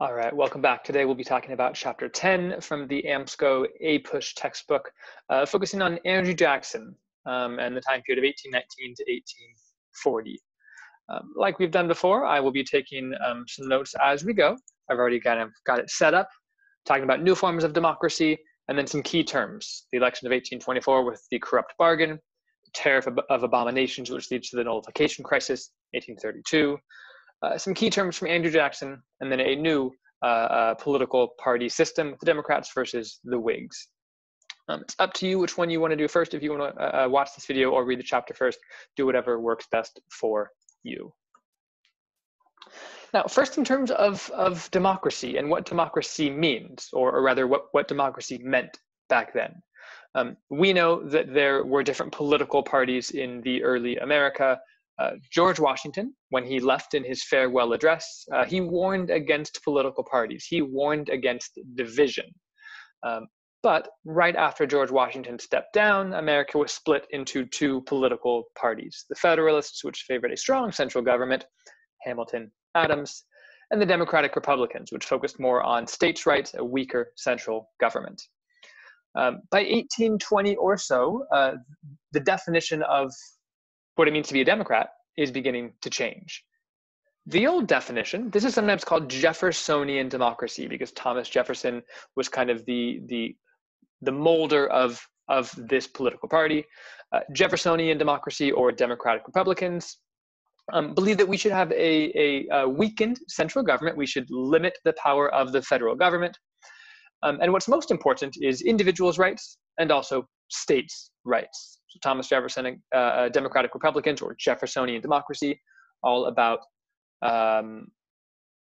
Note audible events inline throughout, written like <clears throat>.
All right, welcome back. Today we'll be talking about chapter 10 from the AMSCO APUSH textbook, uh, focusing on Andrew Jackson um, and the time period of 1819 to 1840. Um, like we've done before, I will be taking um, some notes as we go. I've already kind of got it set up, talking about new forms of democracy, and then some key terms. The election of 1824 with the corrupt bargain, the tariff of abominations, which leads to the nullification crisis, 1832, uh, some key terms from Andrew Jackson, and then a new uh, uh, political party system, the Democrats versus the Whigs. Um, it's up to you which one you want to do first. If you want to uh, uh, watch this video or read the chapter first, do whatever works best for you. Now, first in terms of, of democracy and what democracy means, or, or rather what, what democracy meant back then. Um, we know that there were different political parties in the early America, uh, George Washington, when he left in his farewell address, uh, he warned against political parties. He warned against division. Um, but right after George Washington stepped down, America was split into two political parties the Federalists, which favored a strong central government, Hamilton, Adams, and the Democratic Republicans, which focused more on states' rights, a weaker central government. Um, by 1820 or so, uh, the definition of what it means to be a Democrat is beginning to change. The old definition, this is sometimes called Jeffersonian democracy because Thomas Jefferson was kind of the, the, the molder of, of this political party. Uh, Jeffersonian democracy or Democratic Republicans um, believe that we should have a, a, a, weakened central government. We should limit the power of the federal government. Um, and what's most important is individuals' rights and also states' rights. So Thomas Jefferson, uh, uh, Democratic Republicans, or Jeffersonian democracy, all about um,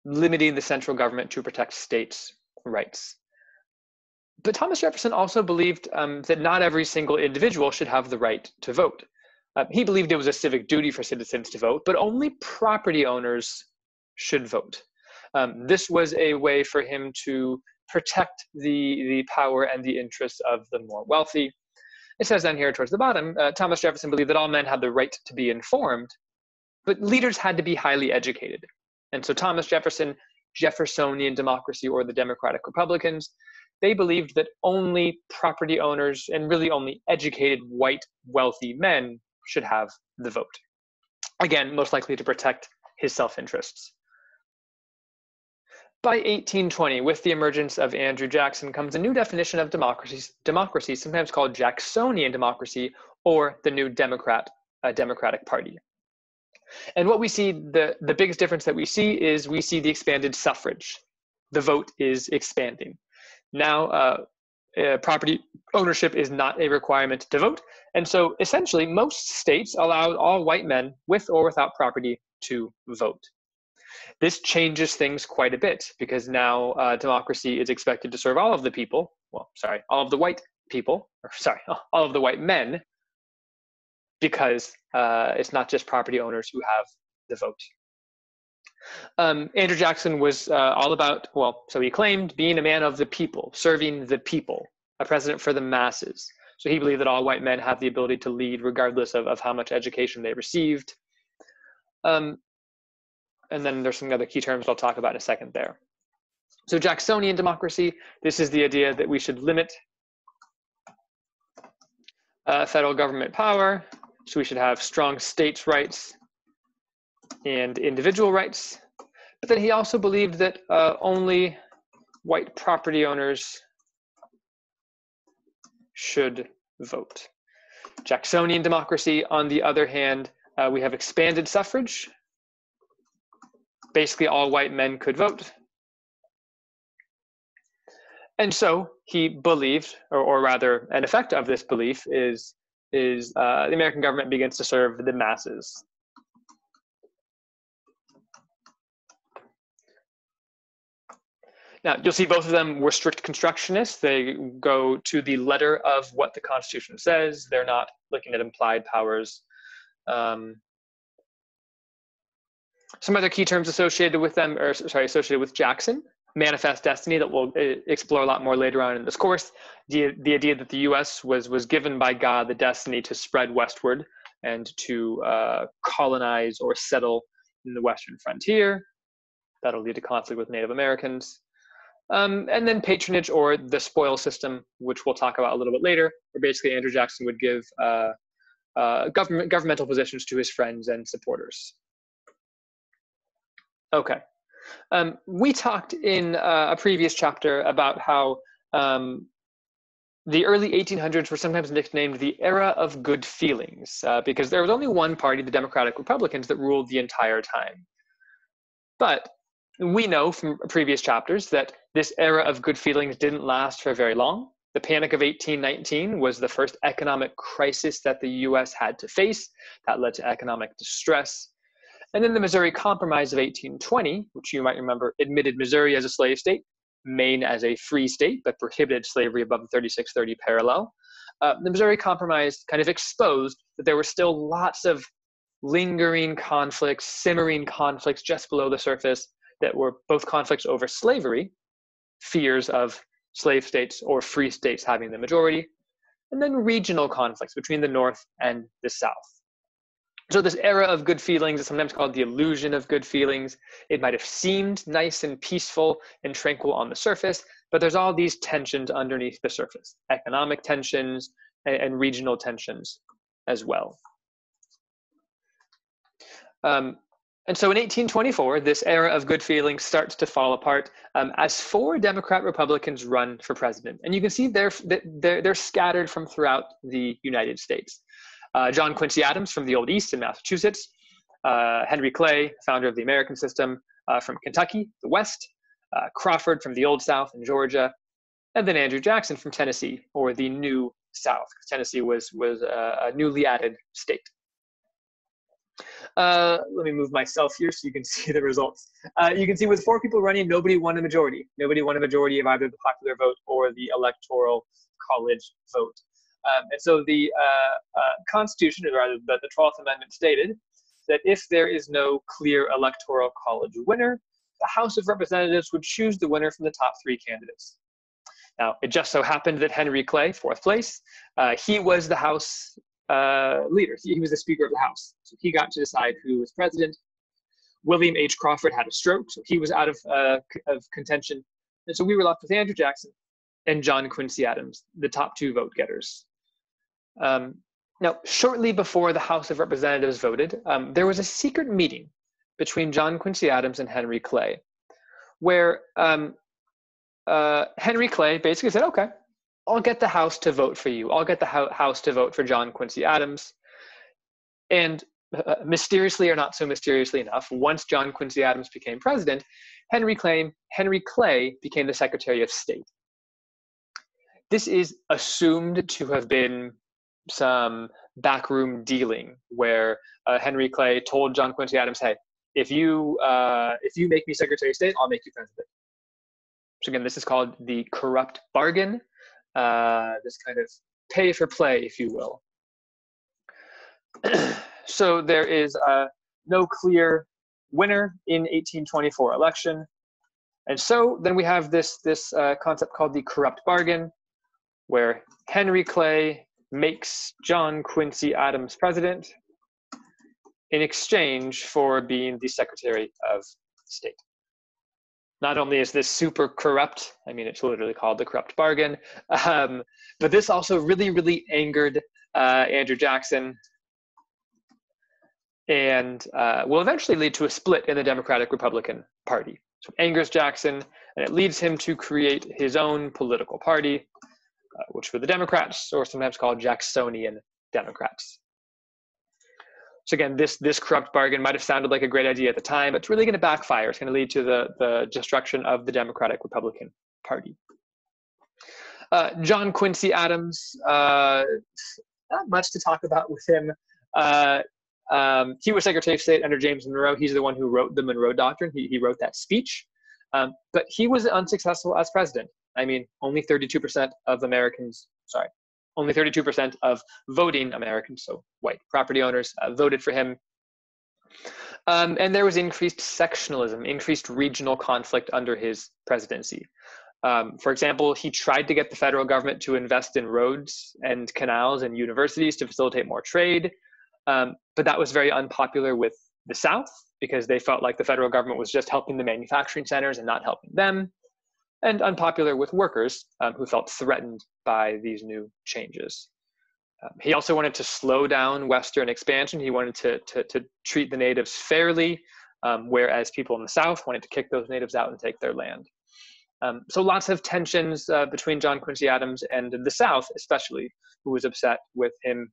limiting the central government to protect states' rights. But Thomas Jefferson also believed um, that not every single individual should have the right to vote. Uh, he believed it was a civic duty for citizens to vote, but only property owners should vote. Um, this was a way for him to protect the, the power and the interests of the more wealthy. It says down here towards the bottom uh, Thomas Jefferson believed that all men had the right to be informed, but leaders had to be highly educated. And so Thomas Jefferson, Jeffersonian democracy, or the Democratic Republicans, they believed that only property owners and really only educated white wealthy men should have the vote. Again, most likely to protect his self interests. By 1820, with the emergence of Andrew Jackson, comes a new definition of democracy, democracy sometimes called Jacksonian democracy or the new Democrat uh, Democratic Party. And what we see, the, the biggest difference that we see is we see the expanded suffrage. The vote is expanding. Now, uh, uh, property ownership is not a requirement to vote. And so essentially, most states allow all white men with or without property to vote. This changes things quite a bit because now uh, democracy is expected to serve all of the people. Well, sorry, all of the white people, or <laughs> sorry, <laughs> all of the white men, because uh, it's not just property owners who have the vote. Um, Andrew Jackson was uh, all about, well, so he claimed being a man of the people, serving the people, a president for the masses. So he believed that all white men have the ability to lead regardless of, of how much education they received. Um, and then there's some other key terms I'll talk about in a second there. So Jacksonian democracy, this is the idea that we should limit uh, federal government power. So we should have strong states' rights and individual rights. But then he also believed that uh, only white property owners should vote. Jacksonian democracy, on the other hand, uh, we have expanded suffrage, basically all white men could vote. And so he believed, or, or rather, an effect of this belief is, is uh, the American government begins to serve the masses. Now, you'll see both of them were strict constructionists. They go to the letter of what the Constitution says. They're not looking at implied powers. Um, some other key terms associated with them, or sorry, associated with Jackson, manifest destiny that we'll uh, explore a lot more later on in this course. The, the idea that the U.S. was was given by God the destiny to spread westward and to uh, colonize or settle in the western frontier. That'll lead to conflict with Native Americans. Um, and then patronage or the spoil system, which we'll talk about a little bit later, where basically Andrew Jackson would give uh, uh, government governmental positions to his friends and supporters. Okay, um, we talked in uh, a previous chapter about how um, the early 1800s were sometimes nicknamed the era of good feelings uh, because there was only one party, the Democratic Republicans, that ruled the entire time. But we know from previous chapters that this era of good feelings didn't last for very long. The Panic of 1819 was the first economic crisis that the US had to face. That led to economic distress. And then the Missouri Compromise of 1820, which you might remember, admitted Missouri as a slave state, Maine as a free state, but prohibited slavery above the 3630 parallel. Uh, the Missouri Compromise kind of exposed that there were still lots of lingering conflicts, simmering conflicts just below the surface that were both conflicts over slavery, fears of slave states or free states having the majority, and then regional conflicts between the North and the South. So, this era of good feelings is sometimes called the illusion of good feelings. It might have seemed nice and peaceful and tranquil on the surface, but there's all these tensions underneath the surface economic tensions and, and regional tensions as well. Um, and so in 1824, this era of good feeling starts to fall apart um, as four Democrat Republicans run for president. And you can see they're, they're, they're scattered from throughout the United States. Uh, John Quincy Adams from the Old East in Massachusetts, uh, Henry Clay, founder of the American system uh, from Kentucky, the West, uh, Crawford from the Old South in Georgia, and then Andrew Jackson from Tennessee, or the New South, Tennessee was, was a newly added state. Uh, let me move myself here so you can <laughs> see the results. You can see with four people running, nobody won a majority. Nobody won a majority of either the popular vote or the electoral college vote. Um, and so the uh, uh Constitution, or rather the, the 12th Amendment stated that if there is no clear electoral college winner, the House of Representatives would choose the winner from the top three candidates. Now, it just so happened that Henry Clay, fourth place, uh, he was the House uh, leader. He was the Speaker of the House. So he got to decide who was president. William H. Crawford had a stroke, so he was out of, uh, of contention. And so we were left with Andrew Jackson and John Quincy Adams, the top two vote getters. Um, now, shortly before the House of Representatives voted, um, there was a secret meeting between John Quincy Adams and Henry Clay, where um, uh, Henry Clay basically said, okay, I'll get the House to vote for you. I'll get the House to vote for John Quincy Adams. And uh, mysteriously or not so mysteriously enough, once John Quincy Adams became president, Henry Clay, Henry Clay became the Secretary of State. This is assumed to have been some backroom dealing where uh, Henry Clay told John Quincy Adams, "Hey, if you uh, if you make me Secretary of State, I'll make you president." So again, this is called the corrupt bargain uh, this kind of pay for play, if you will. <clears throat> so there is uh, no clear winner in 1824 election. And so then we have this, this uh, concept called the corrupt bargain, where Henry Clay makes John Quincy Adams president in exchange for being the Secretary of State not only is this super corrupt, I mean, it's literally called the corrupt bargain, um, but this also really, really angered uh, Andrew Jackson and uh, will eventually lead to a split in the Democratic Republican Party. So it angers Jackson, and it leads him to create his own political party, uh, which were the Democrats, or sometimes called Jacksonian Democrats. So again, this this corrupt bargain might have sounded like a great idea at the time, but it's really going to backfire. It's going to lead to the the destruction of the Democratic Republican Party. Uh, John Quincy Adams, uh, not much to talk about with him. Uh, um, he was Secretary of State under James Monroe. He's the one who wrote the Monroe Doctrine. He, he wrote that speech. Um, but he was unsuccessful as president. I mean, only 32% of Americans, sorry, only 32% of voting Americans, so white property owners, uh, voted for him. Um, and there was increased sectionalism, increased regional conflict under his presidency. Um, for example, he tried to get the federal government to invest in roads and canals and universities to facilitate more trade, um, but that was very unpopular with the South because they felt like the federal government was just helping the manufacturing centers and not helping them, and unpopular with workers um, who felt threatened by these new changes. Um, he also wanted to slow down Western expansion. He wanted to, to, to treat the natives fairly, um, whereas people in the South wanted to kick those natives out and take their land. Um, so lots of tensions uh, between John Quincy Adams and the South, especially, who was upset with him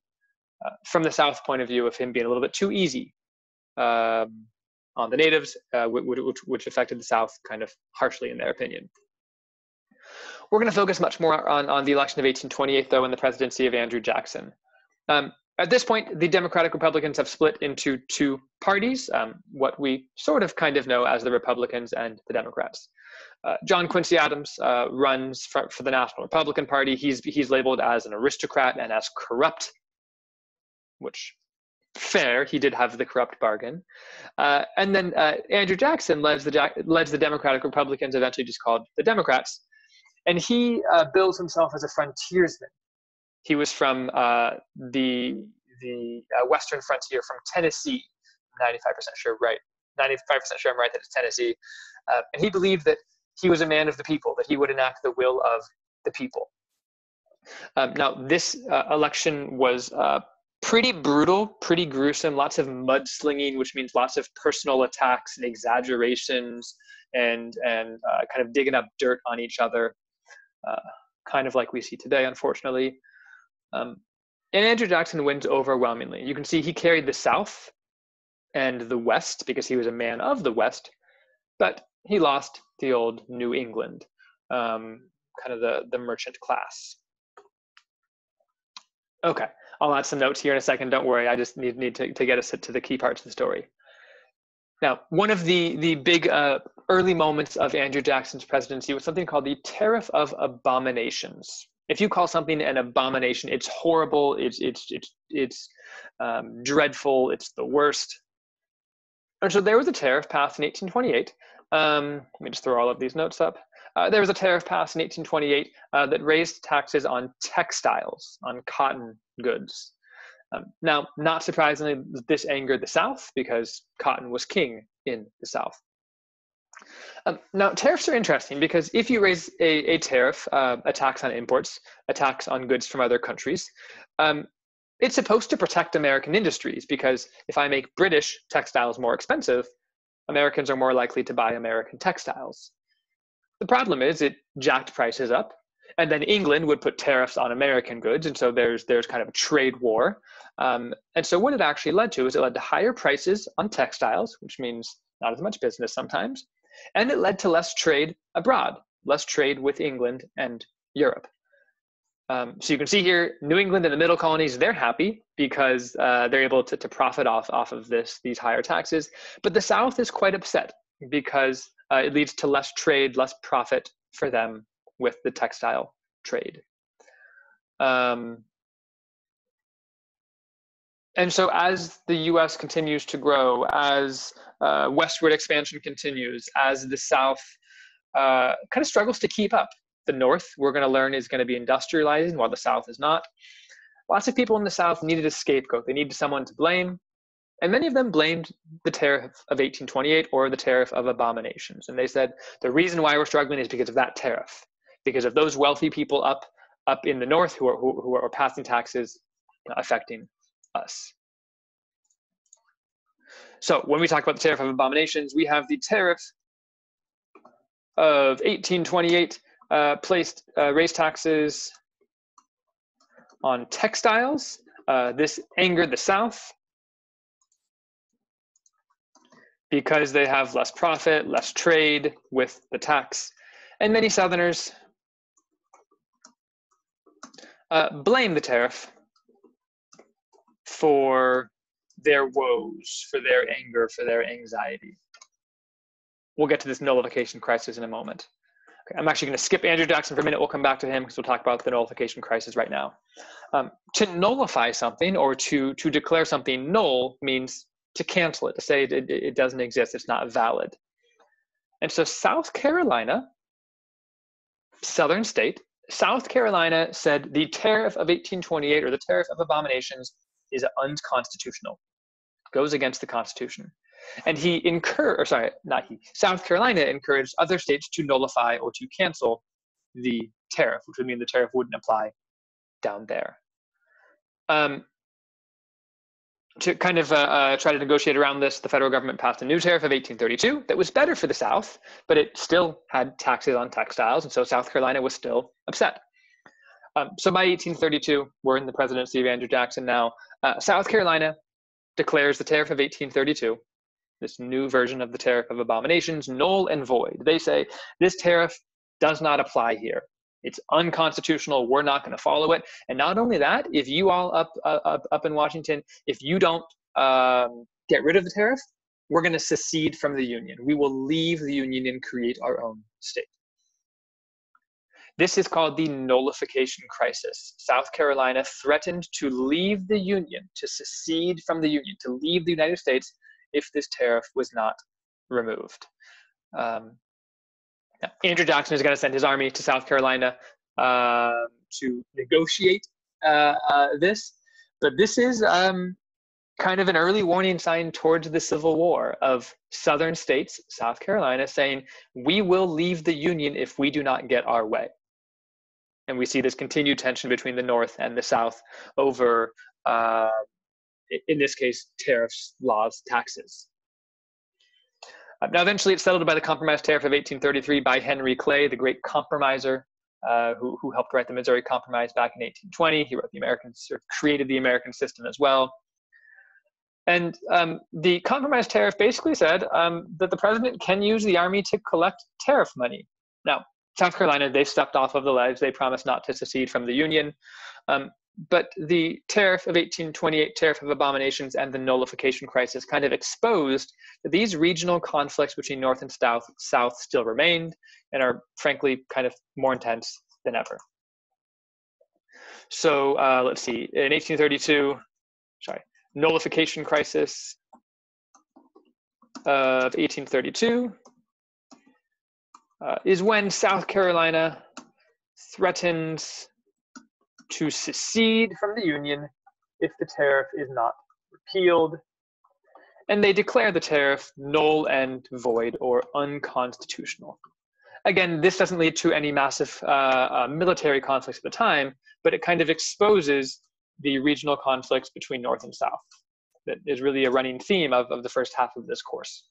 uh, from the South point of view of him being a little bit too easy um, on the natives, uh, which, which affected the South kind of harshly in their opinion. We're going to focus much more on, on the election of 1828, though, and the presidency of Andrew Jackson. Um, at this point, the Democratic Republicans have split into two parties, um, what we sort of kind of know as the Republicans and the Democrats. Uh, John Quincy Adams uh, runs for, for, the National Republican Party. He's, he's labeled as an aristocrat and as corrupt, which fair, he did have the corrupt bargain. Uh, and then uh, Andrew Jackson leads the, leads the Democratic Republicans, eventually just called the Democrats. And he uh, bills himself as a frontiersman. He was from uh, the, the western frontier from Tennessee. 95% sure, right. 95% sure I'm right that it's Tennessee. and he believed that he was a man of the people, that he would enact the will of the people. Um, now, this uh, election was uh, pretty brutal, pretty gruesome, lots of mudslinging, which means lots of personal attacks and exaggerations and, and uh, kind of digging up dirt on each other, uh, kind of like we see today, unfortunately. Um, and Andrew Jackson wins overwhelmingly. You can see he carried the South and the West because he was a man of the West, but he lost the old New England, um, kind of the, the merchant class. Okay, I'll add some notes here in a second. Don't worry, I just need, need to, to get us to the key parts of the story. Now, one of the, the big uh, early moments of Andrew Jackson's presidency was something called the Tariff of Abominations. If you call something an abomination, it's horrible, it's, it's, it's, it's um, dreadful, it's the worst. And so there was a tariff passed in 1828 um, let me just throw all of these notes up. Uh, there was a tariff passed in 1828 uh, that raised taxes on textiles, on cotton goods. Um, now, not surprisingly, this angered the South because cotton was king in the South. Um, now, tariffs are interesting because if you raise a, a tariff, uh, a tax on imports, a tax on goods from other countries, um, it's supposed to protect American industries because if I make British textiles more expensive, Americans are more likely to buy American textiles. The problem is it jacked prices up, and then England would put tariffs on American goods, and so there's there's kind of a trade war. Um, and so what it actually led to is it led to higher prices on textiles, which means not as much business sometimes, and it led to less trade abroad, less trade with England and Europe. Um, so you can see here, New England and the middle colonies, they're happy because uh, they're able to, to profit off, off of this, these higher taxes. But the South is quite upset because uh, it leads to less trade, less profit for them with the textile trade. Um, and so as the US continues to grow, as uh, westward expansion continues, as the South uh, kind of struggles to keep up, the North, we're going to learn, is going to be industrializing, while the South is not. Lots of people in the South needed a scapegoat. They needed someone to blame. And many of them blamed the tariff of 1828 or the tariff of abominations. And they said, the reason why we're struggling is because of that tariff, because of those wealthy people up, up in the North who are, who, who are passing taxes affecting us. So when we talk about the tariff of abominations, we have the tariff of 1828 uh, placed uh, raised taxes on textiles. Uh, this angered the South because they have less profit, less trade with the tax. And many Southerners uh, blame the tariff for their woes, for their anger, for their anxiety. We'll get to this nullification crisis in a moment. Okay, I'm actually going to skip Andrew Jackson for a minute. We'll come back to him because we'll talk about the nullification crisis right now. Um, to nullify something or to, to declare something null means to cancel it, to say it, it, it doesn't exist, it's not valid. And so South Carolina, southern state, South Carolina said the tariff of 1828 or the tariff of abominations is unconstitutional, goes against the Constitution. And he encouraged, or sorry, not he, South Carolina encouraged other states to nullify or to cancel the tariff, which would mean the tariff wouldn't apply down there. Um, to kind of uh, uh, try to negotiate around this, the federal government passed a new tariff of 1832 that was better for the South, but it still had taxes on textiles, and so South Carolina was still upset. Um, so by 1832, we're in the presidency of Andrew Jackson now. Uh, South Carolina declares the tariff of 1832, this new version of the tariff of abominations, null and void. They say this tariff does not apply here. It's unconstitutional. We're not going to follow it. And not only that, if you all up uh, up up in Washington, if you don't um, get rid of the tariff, we're going to secede from the union. We will leave the union and create our own state. This is called the nullification crisis. South Carolina threatened to leave the Union, to secede from the Union, to leave the United States if this tariff was not removed. Um, Andrew Jackson is going to send his army to South Carolina uh, to negotiate uh, uh, this, but this is um, kind of an early warning sign towards the Civil War of southern states, South Carolina, saying, We will leave the Union if we do not get our way. And we see this continued tension between the North and the South over, uh, in this case, tariffs, laws, taxes. Now, eventually, it's settled by the Compromise Tariff of 1833 by Henry Clay, the great compromiser, uh, who, who helped write the Missouri Compromise back in 1820. He wrote the American, or created the American system as well. And um, the compromise tariff basically said um, that the president can use the army to collect tariff money. Now, South Carolina, they stepped off of the ledge. They promised not to secede from the Union. Um, but the tariff of 1828, tariff of abominations, and the nullification crisis kind of exposed that these regional conflicts between North and South, South still remained and are frankly kind of more intense than ever. So uh, let's see, in 1832, sorry, nullification crisis of 1832 uh, is when South Carolina threatens to secede from the Union if the tariff is not repealed. And they declare the tariff null and void or unconstitutional. Again, this doesn't lead to any massive uh, uh, military conflicts at the time, but it kind of exposes the regional conflicts between North and South. That is really a running theme of, of the first half of this course.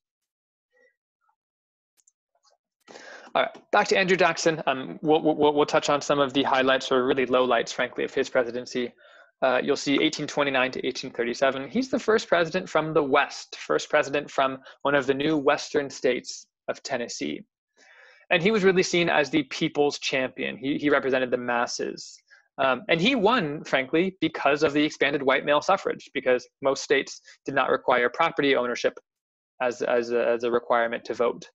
All right, back to Andrew Jackson. Um, we'll, we'll, we'll touch on some of the highlights or really low lights, frankly, of his presidency. Uh, you'll see 1829 to 1837. He's the first president from the West, first president from one of the new Western states of Tennessee. And he was really seen as the people's champion. He, he represented the masses. Um, and he won, frankly, because of the expanded white male suffrage, because most states did not require property ownership as, as, a, as a requirement to vote.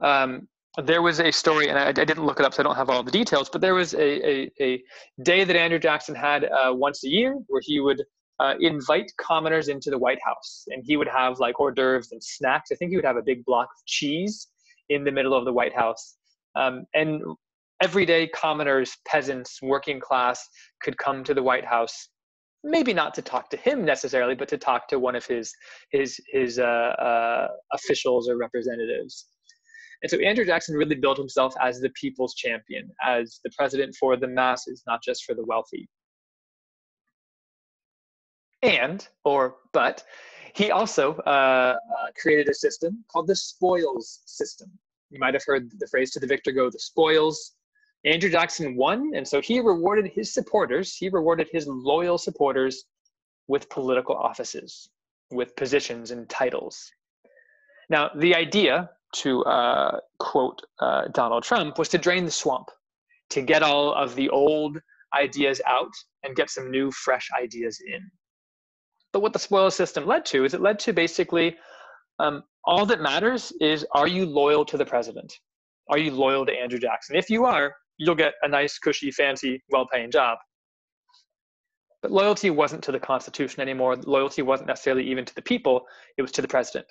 Um, there was a story, and I, I, didn't look it up, so I don't have all the details. But there was a a, a day that Andrew Jackson had uh, once a year where he would uh, invite commoners into the White House, and he would have like hors d'oeuvres and snacks. I think he would have a big block of cheese in the middle of the White House, um, and everyday commoners, peasants, working class could come to the White House. Maybe not to talk to him necessarily, but to talk to one of his his his uh, uh officials or representatives. And so Andrew Jackson really built himself as the people's champion, as the president for the masses, not just for the wealthy. And, or, but, he also uh, uh, created a system called the spoils system. You might have heard the phrase to the victor go the spoils. Andrew Jackson won, and so he rewarded his supporters, he rewarded his loyal supporters with political offices, with positions and titles. Now, the idea to uh, quote uh, Donald Trump, was to drain the swamp, to get all of the old ideas out and get some new, fresh ideas in. But what the spoils system led to is it led to basically um, all that matters is are you loyal to the president? Are you loyal to Andrew Jackson? If you are, you'll get a nice, cushy, fancy, well paying job. But loyalty wasn't to the Constitution anymore. Loyalty wasn't necessarily even to the people, it was to the president.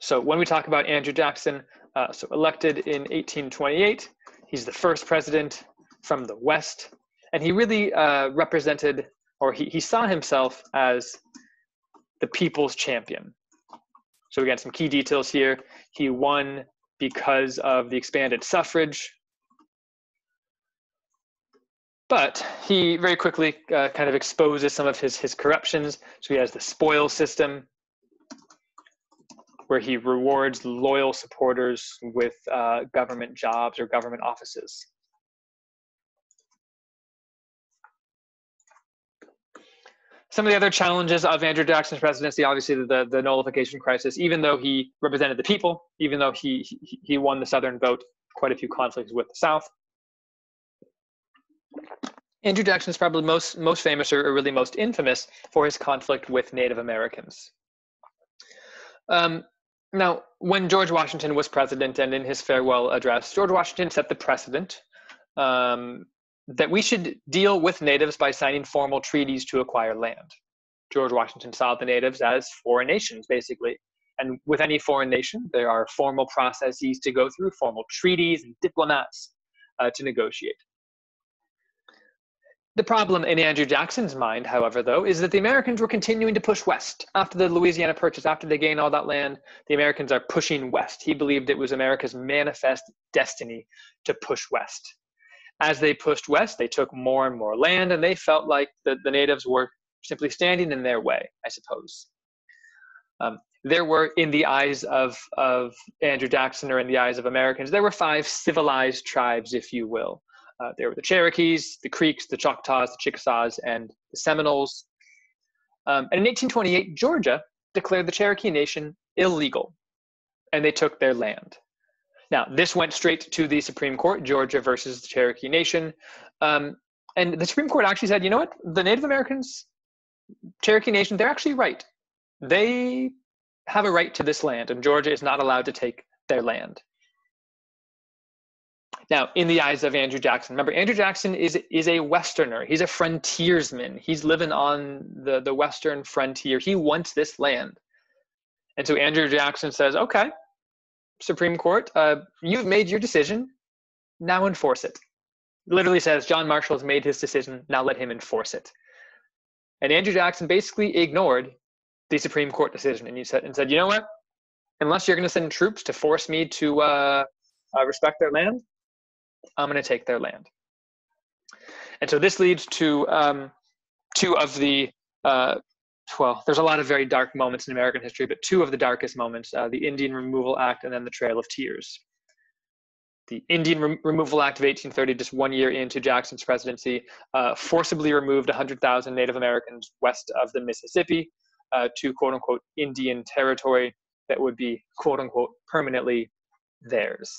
So when we talk about Andrew Jackson, uh, so elected in 1828, he's the first president from the West, and he really uh, represented or he, he saw himself as the people's champion. So again, some key details here. He won because of the expanded suffrage. But he very quickly uh, kind of exposes some of his, his corruptions. So he has the spoil system, where he rewards loyal supporters with uh, government jobs or government offices. Some of the other challenges of Andrew Jackson's presidency, obviously the, the nullification crisis, even though he represented the people, even though he, he, he won the Southern vote, quite a few conflicts with the South. Andrew Jackson is probably most, most famous or really most infamous for his conflict with Native Americans. Um, now, when George Washington was president and in his farewell address, George Washington set the precedent um, that we should deal with natives by signing formal treaties to acquire land. George Washington saw the natives as foreign nations, basically. And with any foreign nation, there are formal processes to go through, formal treaties and diplomats uh, to negotiate. The problem in Andrew Jackson's mind, however, though, is that the Americans were continuing to push west. After the Louisiana Purchase, after they gained all that land, the Americans are pushing west. He believed it was America's manifest destiny to push west. As they pushed west, they took more and more land, and they felt like the, the natives were simply standing in their way, I suppose. Um, there were, in the eyes of, of Andrew Jackson or in the eyes of Americans, there were five civilized tribes, if you will. Uh, there were the Cherokees, the Creeks, the Choctaws, the Chickasaws, and the Seminoles. Um, and in 1828, Georgia declared the Cherokee Nation illegal, and they took their land. Now, this went straight to the Supreme Court, Georgia versus the Cherokee Nation. Um, and the Supreme Court actually said, you know what? The Native Americans, Cherokee Nation, they're actually right. They have a right to this land, and Georgia is not allowed to take their land. Now, in the eyes of Andrew Jackson, remember, Andrew Jackson is, is a Westerner. He's a frontiersman. He's living on the, the Western frontier. He wants this land. And so Andrew Jackson says, okay, Supreme Court, uh, you've made your decision. Now enforce it. Literally says, John Marshall has made his decision. Now let him enforce it. And Andrew Jackson basically ignored the Supreme Court decision and, he said, and said, you know what? Unless you're going to send troops to force me to uh, uh, respect their land, I'm going to take their land. And so this leads to um, two of the, uh, well, there's a lot of very dark moments in American history, but two of the darkest moments uh, the Indian Removal Act and then the Trail of Tears. The Indian Re- Removal Act of 1830, just one year into Jackson's presidency, uh, forcibly removed 100,000 Native Americans west of the Mississippi uh, to quote unquote Indian territory that would be quote unquote permanently theirs.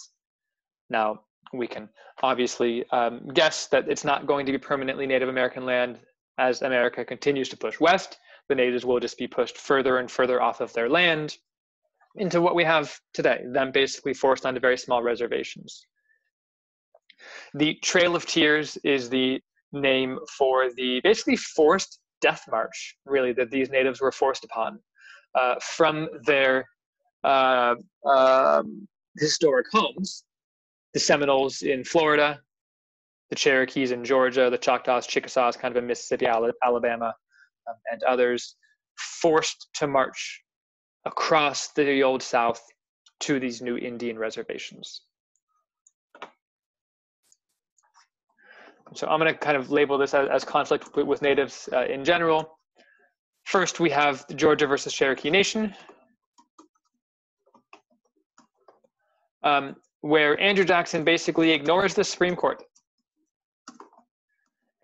Now, we can obviously um, guess that it's not going to be permanently Native American land as America continues to push west. The natives will just be pushed further and further off of their land into what we have today, them basically forced onto very small reservations. The Trail of Tears is the name for the basically forced death march, really, that these natives were forced upon uh, from their uh, um, historic homes the Seminoles in Florida, the Cherokees in Georgia, the Choctaws, Chickasaws, kind of in Mississippi, Alabama, um, and others, forced to march across the Old South to these new Indian reservations. So I'm going to kind of label this as, as conflict with natives uh, in general. First, we have the Georgia versus Cherokee Nation. Um, where Andrew Jackson basically ignores the Supreme Court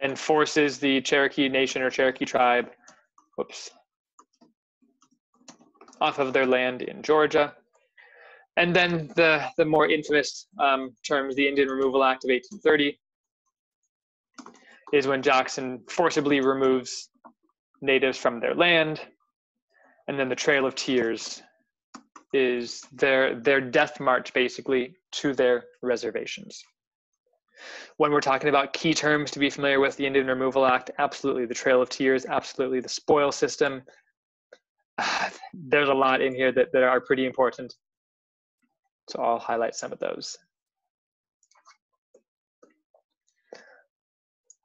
and forces the Cherokee Nation or Cherokee tribe, whoops, off of their land in Georgia. And then the, the more infamous um, terms, the Indian Removal Act of 1830, is when Jackson forcibly removes natives from their land. And then the Trail of Tears is their their death march basically to their reservations. When we're talking about key terms to be familiar with, the Indian Removal Act, absolutely the Trail of Tears, absolutely the spoil system. <sighs> There's a lot in here that, that are pretty important. So I'll highlight some of those.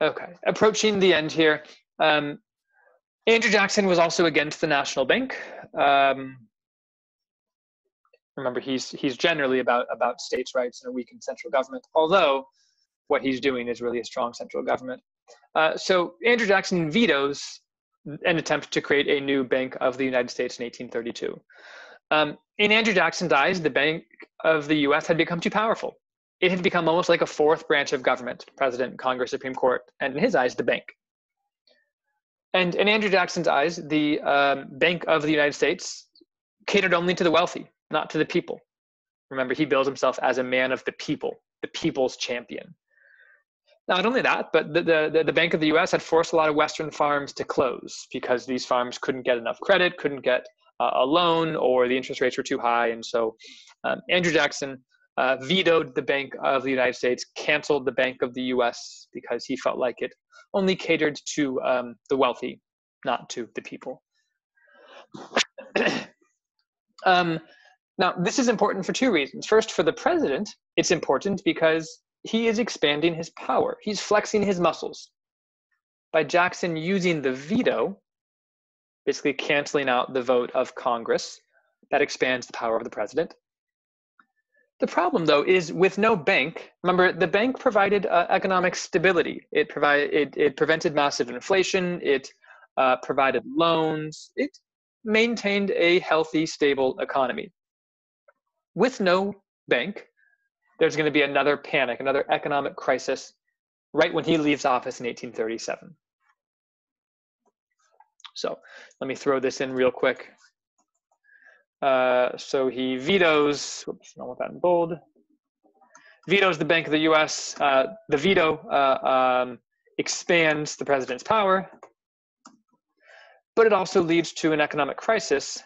Okay, approaching the end here. Um, Andrew Jackson was also against the National Bank. Um, remember, he's he's generally about about states' rights and a weakened central government. Although what he's doing is really a strong central government. Uh, so Andrew Jackson vetoes an attempt to create a new Bank of the United States in 1832. Um, in Andrew Jackson's eyes, the Bank of the US had become too powerful. It had become almost like a fourth branch of government president, Congress, Supreme Court, and in his eyes, the bank. And in Andrew Jackson's eyes, the um, Bank of the United States catered only to the wealthy, not to the people. Remember, he bills himself as a man of the people, the people's champion. Not only that, but the, the, the Bank of the US had forced a lot of Western farms to close because these farms couldn't get enough credit, couldn't get uh, a loan, or the interest rates were too high. And so um, Andrew Jackson uh, vetoed the Bank of the United States, canceled the Bank of the US because he felt like it only catered to um, the wealthy, not to the people. <clears throat> um, now, this is important for two reasons. First, for the president, it's important because he is expanding his power, he's flexing his muscles. By Jackson using the veto, basically canceling out the vote of Congress, that expands the power of the president. The problem, though, is with no bank. Remember, the bank provided uh, economic stability. It provided it, it prevented massive inflation. It uh, provided loans. It maintained a healthy, stable economy. With no bank, there's going to be another panic, another economic crisis, right when he leaves office in 1837. So let me throw this in real quick. Uh, so he vetoes, whoops, I don't want that in bold. Vetoes the Bank of the US. Uh, the veto uh, um, expands the president's power, but it also leads to an economic crisis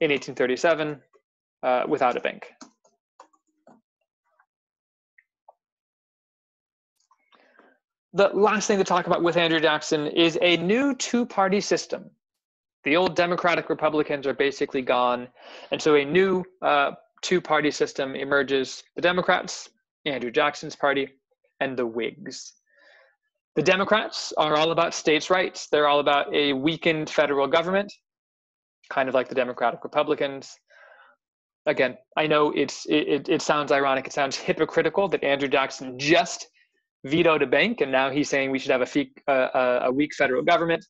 in 1837 uh, without a bank. The last thing to talk about with Andrew Jackson is a new two party system the old Democratic Republicans are basically gone. And so a new uh, two party system emerges the Democrats, Andrew Jackson's party, and the Whigs. The Democrats are all about states' rights. They're all about a weakened federal government, kind of like the Democratic Republicans. Again, I know it's it, it sounds ironic, it sounds hypocritical that Andrew Jackson just vetoed a bank and now he's saying we should have a, fee, uh, a weak federal government.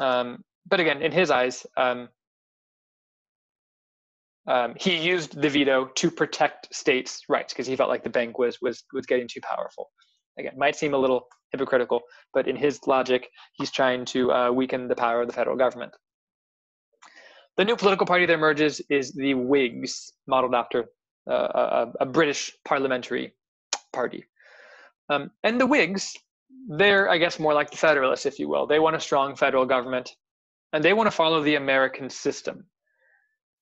Um, but again, in his eyes, um, um, he used the veto to protect states' rights because he felt like the bank was was was getting too powerful. Again, might seem a little hypocritical, but in his logic, he's trying to uh, weaken the power of the federal government. The new political party that emerges is the Whigs, modeled after uh, a, a, British parliamentary party. Um, and the Whigs they're, I guess, more like the Federalists, if you will. They want a strong federal government, and they want to follow the American system.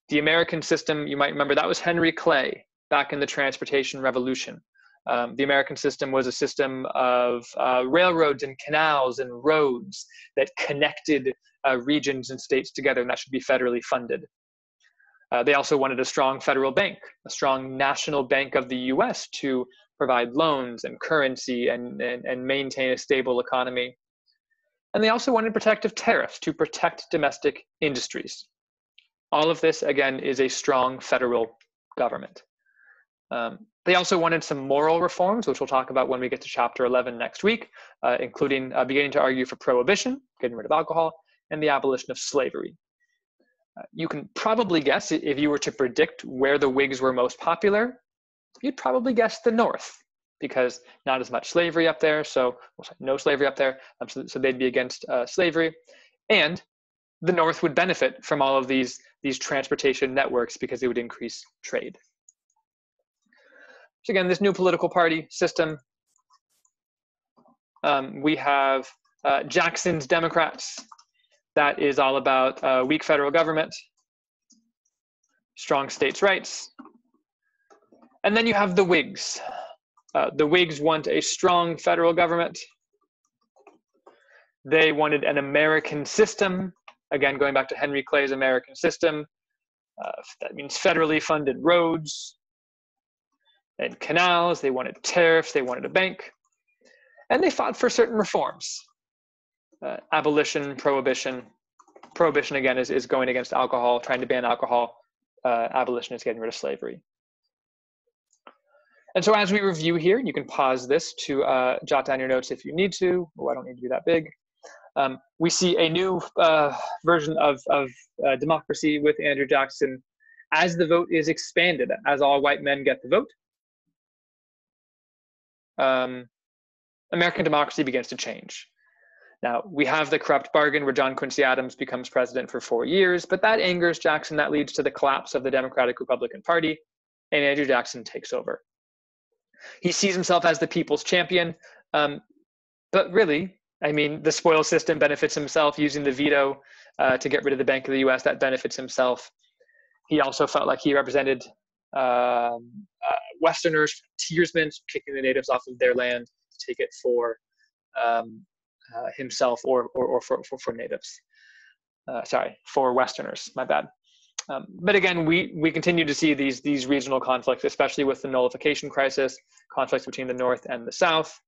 The American system, you might remember, that was Henry Clay back in the Transportation Revolution. Um, the American system was a system of uh, railroads and canals and roads that connected uh, regions and states together, and that should be federally funded. Uh, they also wanted a strong federal bank, a strong national bank of the US to provide loans and currency and, and, and maintain a stable economy. And they also wanted protective tariffs to protect domestic industries. All of this, again, is a strong federal government. Um, they also wanted some moral reforms, which we'll talk about when we get to chapter 11 next week, uh, including uh, beginning to argue for prohibition, getting rid of alcohol, and the abolition of slavery. Uh, you can probably guess if you were to predict where the Whigs were most popular, you'd probably guess the North because not as much slavery up there. So no slavery up there. Um, so, so, they'd be against uh, slavery, and the North would benefit from all of these these transportation networks because it would increase trade. So again, this new political party system. Um, we have uh, Jackson's Democrats. That is all about uh, weak federal government, strong states' rights, and then you have the Whigs. Uh, the Whigs want a strong federal government. They wanted an American system. Again, going back to Henry Clay's American system. Uh, that means federally funded roads and canals. They wanted tariffs. They wanted a bank. and they fought for certain reforms. Uh, abolition, prohibition. Prohibition again is, is going against alcohol, trying to ban alcohol. Uh, abolition is getting rid of slavery. And so as we review here, you can pause this to uh, jot down your notes if you need to. Oh, I don't need to be that big. Um, we see a new uh, version of, of uh, democracy with Andrew Jackson as the vote is expanded, as all white men get the vote. Um, American democracy begins to change. Now, we have the corrupt bargain where John Quincy Adams becomes president for four years, but that angers Jackson. That leads to the collapse of the Democratic Republican Party, and Andrew Jackson takes over. He sees himself as the people's champion, um, but really, I mean, the spoil system benefits himself using the veto uh, to get rid of the Bank of the US. That benefits himself. He also felt like he represented um, uh, Westerners, frontiersmen, kicking the natives off of their land to take it for um, uh, himself or, or, or for, for, for natives. Uh, sorry, for Westerners, my bad. Um, but again, we, we continue to see these, these regional conflicts, especially with the nullification crisis, conflicts between the North and the South.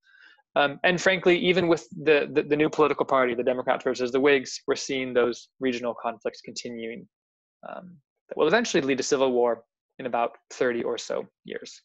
Um, and frankly, even with the, the, the, new political party, the Democrats versus the Whigs, we're seeing those regional conflicts continuing um, that will eventually lead to civil war in about 30 or so years.